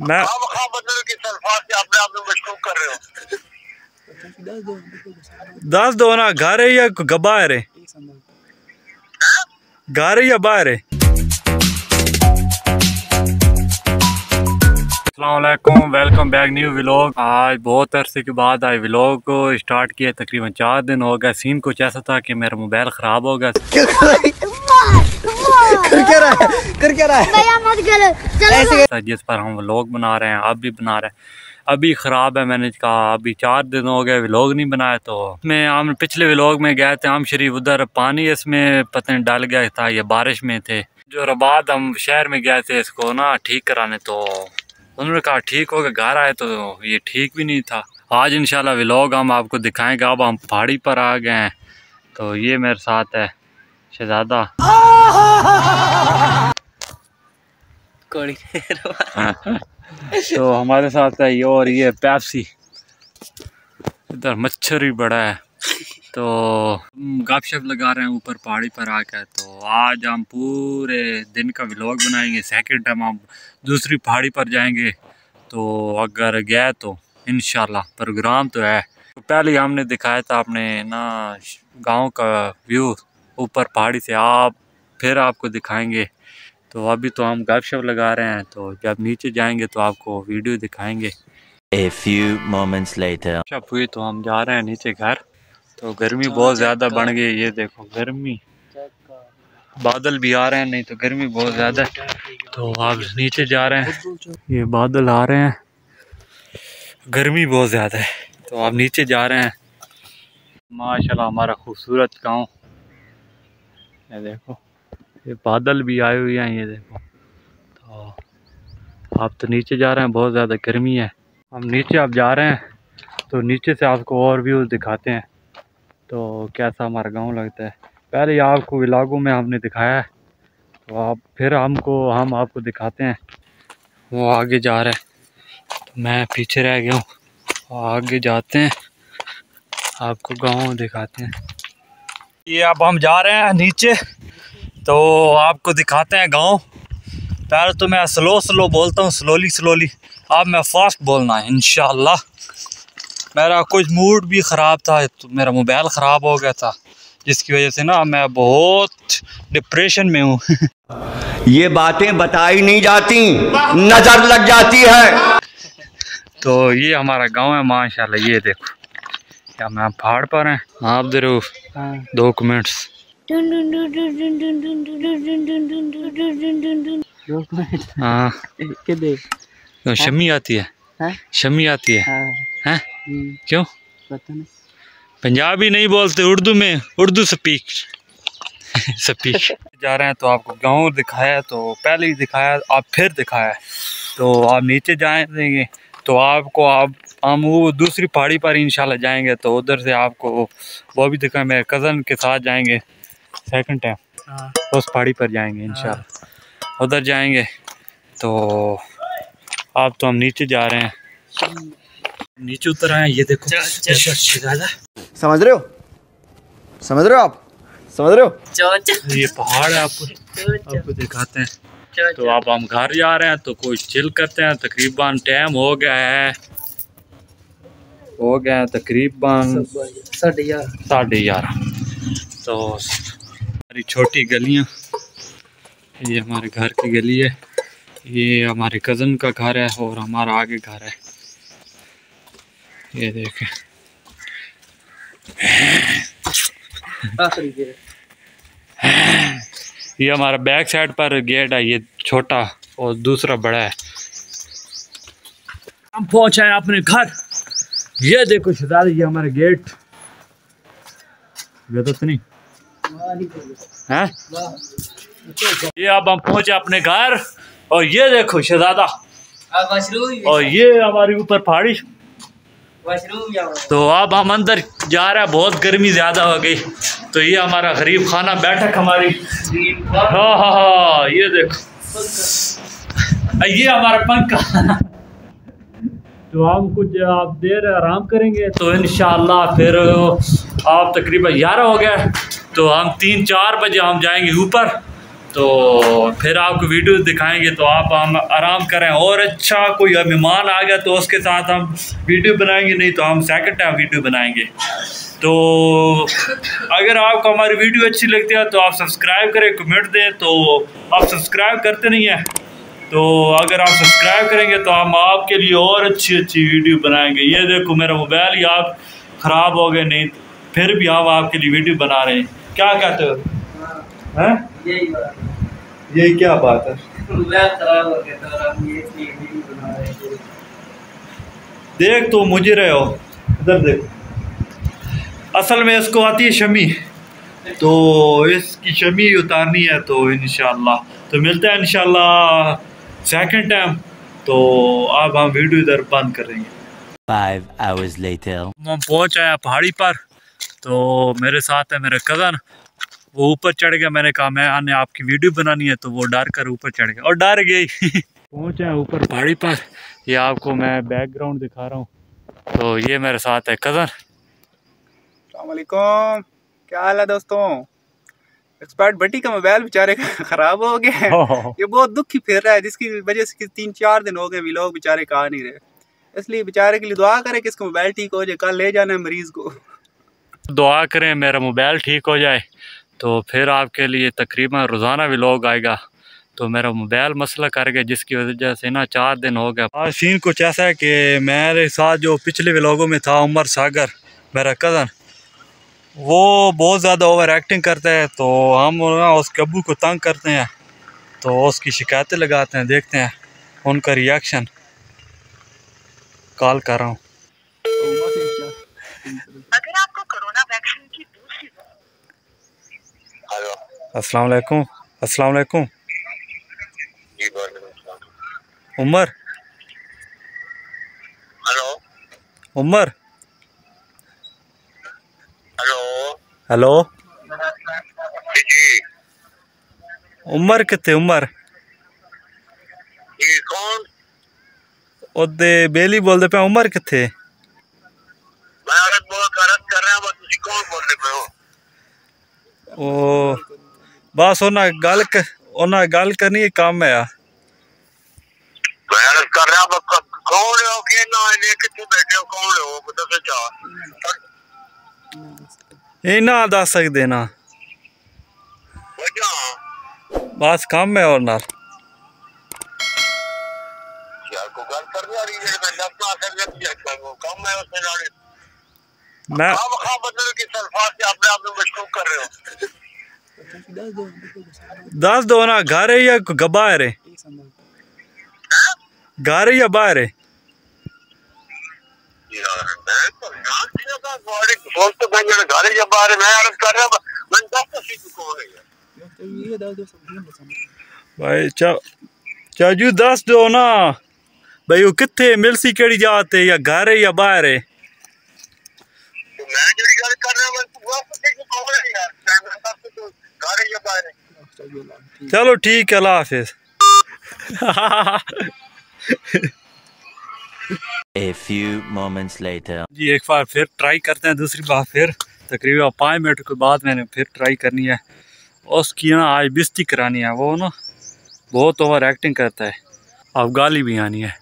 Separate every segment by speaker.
Speaker 1: मैं
Speaker 2: हो।
Speaker 1: दस दो ना घर है या बाहर है? रे घर है या बाहर है? Aslam welcome back new vlog आज बहुत अरसे के बाद आज व्लॉग को। स्टार्ट किया तकरीबन चार दिन हो गया सीन कुछ ऐसा था कि मेरा मोबाइल ख़राब हो गया।
Speaker 3: कर क्या रहा है कर क्या रहा है।
Speaker 4: मत चलो
Speaker 1: जिस पर हम व्लॉग बना रहे हैं आप भी बना रहे हैं। अभी ख़राब है मैंने कहा अभी चार दिन हो गए व्लॉग नहीं बनाया तो मैं हम पिछले व्लॉग में गए थे आम शरीफ उधर पानी इसमें पता डाल गया था ये बारिश में थे। जो रबाद हम शहर में गए थे इसको ना ठीक कराने तो उन्होंने कहा ठीक हो गया घर आए तो ये ठीक भी नहीं था। आज इंशाल्लाह व्लॉग हम आपको दिखाएँगे अब हम पहाड़ी पर आ गए हैं तो ये मेरे साथ है। शहजादा। तो हमारे साथ है ये और ये पैप्सी इधर मच्छर ही बड़ा है। तो गप शप लगा रहे हैं ऊपर पहाड़ी पर आकर तो आज हम पूरे दिन का व्लॉग बनाएँगे। सेकंड टाइम हम दूसरी पहाड़ी पर जाएँगे। तो अगर गए तो इन प्रोग्राम तो है। तो पहले हमने दिखाया था अपने ना गाँव का व्यू ऊपर पहाड़ी से आप फिर आपको दिखाएँगे। तो अभी तो हम गप शप लगा रहे हैं तो जब नीचे जाएँगे तो आपको वीडियो दिखाएँगे।
Speaker 5: A few moments later.
Speaker 1: शप हुई तो हम जा रहे हैं नीचे घर। तो गर्मी बहुत ज़्यादा बढ़ गई ये देखो गर्मी। बादल भी आ रहे हैं नहीं तो गर्मी बहुत ज़्यादा। है तो आप नीचे जा रहे हैं। ये बादल आ रहे हैं। गर्मी बहुत ज़्यादा है तो आप नीचे जा रहे हैं। माशाल्लाह हमारा खूबसूरत गाँव। ये देखो, ये बादल भी आए हुए हैं, ये देखो। तो आप तो नीचे जा रहे हैं, बहुत ज़्यादा गर्मी है। हम नीचे आप जा रहे हैं तो नीचे से आपको और व्यू दिखाते हैं। तो कैसा हमारा गाँव लगता है? पहले आपको इलाकों में हमने दिखाया है। तो आप फिर हमको, हम आपको दिखाते हैं। वो आगे जा रहे हैं। तो मैं पीछे रह गया हूँ। आगे जाते हैं, आपको गाँव दिखाते हैं। ये अब हम जा रहे हैं नीचे तो आपको दिखाते हैं गाँव। पहले तो मैं स्लो स्लो बोलता हूँ स्लोली स्लोली अब मैं फास्ट बोलना है इन मेरा कुछ मूड भी ख़राब था तो मेरा मोबाइल ख़राब हो गया था जिसकी वजह से ना मैं बहुत डिप्रेशन में हूँ।
Speaker 6: ये बातें बताई नहीं जाती नज़र लग जाती है।
Speaker 1: तो ये हमारा गाँव है माशाल्लाह ये देखो। क्या मैं पहाड़ पर हैं? आप दे दो कमेंट्स हाँ। तो शमी आती है। शमी आती है। हैं। क्यों? पंजाबी नहीं बोलते उर्दू में। उर्दू स्पीक स्पीक जा रहे हैं तो आपको गाँव दिखाया तो पहले ही दिखाया आप फिर दिखाया। तो आप नीचे जाएँगे। तो आपको आप हम वो दूसरी पहाड़ी पर इंशाल्लाह जाएँगे तो उधर से आपको वो भी दिखा मेरे कज़न के साथ जाएँगे सेकंड टाइम उस पहाड़ी पर जाएँगे इंशाल्लाह। उधर जाएँगे तो आप तो हम नीचे जा रहे हैं। नीचे उतर आए ये देखो
Speaker 3: समझ रहे हो? समझ रहे हो आप? समझ रहे हो?
Speaker 1: ये पहाड़ है आपको आपको दिखाते हैं। तो आप हम घर जा रहे हैं तो कोई चिल करते हैं। तकरीबन टाइम हो गया है। हो गया है तकरीबन
Speaker 3: साढ़े यार
Speaker 1: साढ़े ग्यारह। तो हमारी छोटी गलियाँ ये हमारे घर की गली है। ये हमारे कज़न का घर है और हमारा आगे घर है। ये देखें। ये हमारा बैक साइड पर गेट है ये छोटा और दूसरा बड़ा है। हम पहुँचे हैं अपने घर। ये देखो शहजाद ये हमारा गेट ये तो नहीं है? ये अब हम पहुँचे अपने घर और ये देखो शहजादा और ये हमारे ऊपर पहाड़ी तो अब हम अंदर जा रहे हैं बहुत गर्मी ज़्यादा हो गई। तो ये हमारा गरीब खाना बैठक हमारी। हाँ हाँ हाँ ये देखो। ये हमारा पंखा। तो हम कुछ आप देर आराम करेंगे तो इन फिर आप तकरीबन ग्यारह हो गया तो हम तीन चार बजे हम जाएँगे ऊपर। तो फिर आपको वीडियो दिखाएँगे तो आप हम आराम करें। और अच्छा कोई मेहमान आ गया तो उसके साथ हम वीडियो बनाएँगे, नहीं तो हम सेकंड टाइम वीडियो बनाएँगे। तो अगर आपको हमारी वीडियो अच्छी लगती है तो आप सब्सक्राइब करें कमेंट दें। तो आप सब्सक्राइब करते नहीं हैं तो अगर आप सब्सक्राइब करेंगे तो हम आपके लिए और अच्छी अच्छी वीडियो बनाएँगे। ये देखो मेरा मोबाइल ही आप ख़राब हो गए, नहीं फिर भी हम आपके लिए वीडियो बना रहे हैं। क्या कहते हो? हैं?
Speaker 4: यही बात।
Speaker 1: ये क्या बात है?
Speaker 4: हो ये
Speaker 1: देख तो मुझे रहे हो। इधर देख। असल में इसको आती है शमी। तो इसकी शमी उतारनी है तो इन तो मिलता है इन सेकंड टाइम तो अब हम वीडियो इधर बंद करेंगे।
Speaker 5: Five hours later.
Speaker 1: हम पहुँच आए पहाड़ी पर। तो मेरे साथ है मेरा कज़न वो ऊपर चढ़ गया मैंने कहा मैं आने आपकी वीडियो बनानी है। तो वो डर कर ऊपर चढ़ गया और डर गई। पहुँचे हैं ऊपर। पहाड़ी पर ये आपको मैं बैकग्राउंड दिखा रहा हूँ। तो ये मेरे साथ है कज़न
Speaker 7: अलैक्म क्या हाल है दोस्तों? एक्सपर्ट भट्टी का मोबाइल बेचारे का खराब हो गया है। ये बहुत दुखी फिर रहा है जिसकी वजह से तीन चार दिन हो गए भी लोग बेचारे कहा नहीं रहे। इसलिए बेचारे के लिए दुआ करें कि इसका मोबाइल ठीक हो जाए कल ले जाना है मरीज़ को।
Speaker 1: दुआ करें मेरा मोबाइल ठीक हो जाए। तो फिर आपके लिए तकरीबन रोज़ाना भी लोग आएगा। तो मेरा मोबाइल मसला कर गया, जिसकी वजह से ना चार दिन हो गया आज सीन कुछ ऐसा है कि मेरे साथ जो पिछले व्लॉगों में था उमर सागर, मेरा कज़न वो बहुत ज़्यादा ओवर एक्टिंग करता है तो हम ना उसके अबू को तंग करते हैं तो उसकी शिकायतें लगाते हैं, देखते हैं, उनका रिएक्शन कॉल कर रहा हूँ
Speaker 2: अगर आपको कोरोना वैक्सीन की दूसरी हेलो
Speaker 1: अस्सलाम वालेकुम अस्सलाम वालेकुम। Umar?
Speaker 2: Hello.
Speaker 1: Umar?
Speaker 2: Hello.
Speaker 1: Hello. Umar कितने उमर? ओदे बेली बोलते पे उमर कितने?
Speaker 2: मैं बोल कर रहा हूँ कौन बोल रहे हो?
Speaker 1: ओ ਬਸ ਉਹਨਾਂ ਗੱਲ ਉਹਨਾਂ ਗੱਲ ਕਰਨੀ ਕੰਮ ਆ।
Speaker 2: ਮੈਂ ਕਰ ਰਿਹਾ ਬੱਕਾ ਕੌਣ ਹੋ ਕੇ ਨਾ ਇਹਨੇ ਕਿੱਥੇ ਬੈਠੇ ਹੋ ਕੌਣ ਹੋ ਦੱਸੋ ਚਾ
Speaker 1: ਇਹ ਨਾ ਦੱਸ ਸਕਦੇ ਨਾ। ਬਸ ਕੰਮ ਹੈ ਹੋਰ ਨਾਲ। ਮੈਂ
Speaker 2: ਖਾ ਬਦਲ ਕੇ ਸਰਫਾਸ
Speaker 1: ਆਪਣੇ ਆਪ ਨੂੰ ਮਸ਼ਕੂਕ ਕਰ ਰਹੇ दस दो ना, घर है या बाहर है?
Speaker 2: घर है या बाहर है?
Speaker 1: चाचू चाजू दस दो ना। भाई कितने मिलसी केड़ी है या घर है या बाहर है?
Speaker 2: मैं गल कर रहा मैं वापस से यार
Speaker 1: चलो ठीक है अल्लाह हाफिज।
Speaker 5: A few moments later.
Speaker 1: जी एक बार फिर ट्राई करते हैं दूसरी बार फिर। तकरीबन पाँच मिनट के बाद मैंने फिर ट्राई करनी है। उसकी ना आज बिस्ती करानी है वो ना बहुत ओवर एक्टिंग करता है। अब गाली भी आनी है।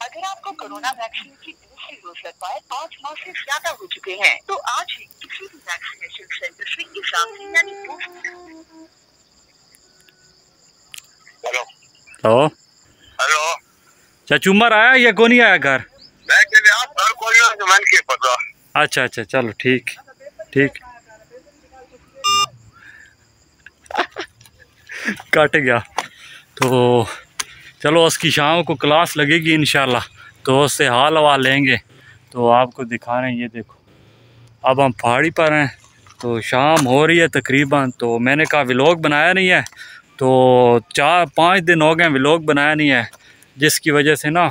Speaker 8: अगर आपको कोरोना वैक्सीन डोज लगवाए पाँच माह से ज़्यादा हो चुके हैं। तो आज ही किसी भी वैक्सीनेशन सेंटर से एग्ज़ाम यानी
Speaker 2: हेलो। हेलो।
Speaker 1: चाचू उमर आया या कौन नहीं आया घर?
Speaker 2: मैं कह रहा घर कोई और मन के पता।
Speaker 1: अच्छा अच्छा चलो ठीक ठीक। कट गया। तो चलो उसकी शाम को क्लास लगेगी इन तो उससे हाल हवा लेंगे। तो आपको दिखा रहे हैं, ये देखो। अब हम पहाड़ी पर हैं तो शाम हो रही है तकरीबन तो मैंने कहा व्लॉग बनाया नहीं है तो चार, पाँच दिन हो गए व्लॉग बनाया नहीं है, जिसकी वजह से ना,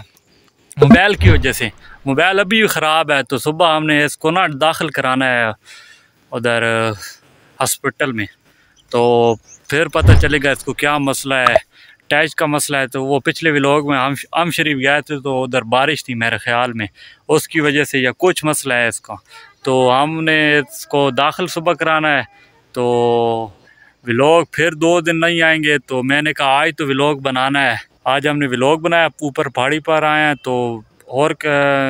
Speaker 1: मोबाइल की वजह से, मोबाइल अभी भी ख़राब है तो सुबह हमने इसको ना दाखिल कराना है, उधर हॉस्पिटल में तो फिर पता चलेगा इसको क्या मसला है टैच का मसला है तो वो पिछले व्लॉग में हम हम शरीफ गए थे तो उधर बारिश थी मेरे ख्याल में। उसकी वजह से या कुछ मसला है इसका। तो हमने इसको दाखिल सुबह कराना है तो व्लॉग फिर दो दिन नहीं आएँगे तो मैंने कहा, आज तो व्लॉग बनाना है। आज हमने व्लॉग बनाया, ऊपर पहाड़ी पर आए हैं तो और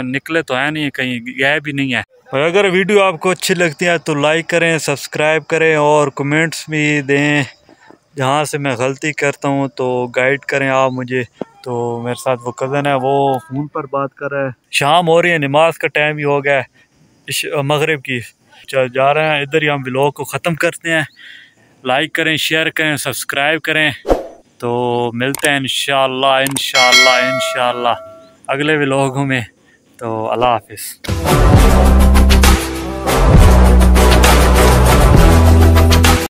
Speaker 1: निकले तो है नहीं, कहीं गए भी नहीं है। और अगर वीडियो आपको अच्छी लगती है तो लाइक करें सब्सक्राइब करें और कमेंट्स भी दें। जहाँ से मैं गलती करता हूँ तो गाइड करें आप मुझे। तो मेरे साथ वो कज़न है, वो फ़ोन पर बात कर रहा है। शाम हो रही है, नमाज़ का टाइम भी हो गया है मगरब की। चल, जा रहे हैं, इधर ही हम ब्लॉग को ख़त्म करते हैं। लाइक करें शेयर करें सब्सक्राइब करें। तो मिलते हैं इन इन अगले व्लॉगों में तो अल्लाह हाफिज़।